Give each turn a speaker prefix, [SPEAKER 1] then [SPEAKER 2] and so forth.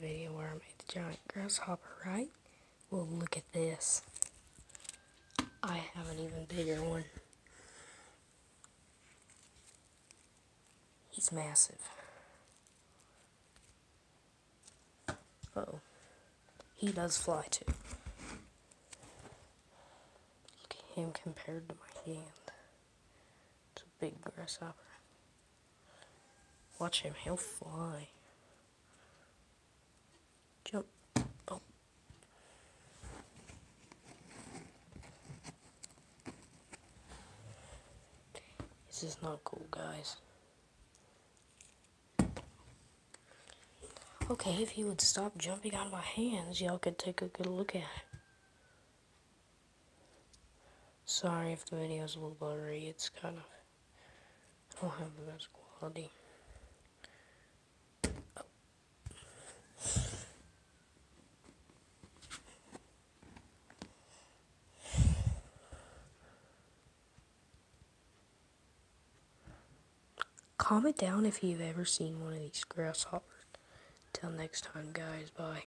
[SPEAKER 1] that video where I made the giant grasshopper, right? Well, look at this. I have an even bigger one. He's massive. Uh oh. He does fly too. Look at him compared to my hand. It's a big grasshopper. Watch him, he'll fly. Jump. Oh. This is not cool, guys. Okay, if he would stop jumping on my hands, y'all could take a good look at it. Sorry if the video is a little blurry, it's kind of, I don't have the best quality. Comment down if you've ever seen one of these grasshoppers. Till next time, guys. Bye.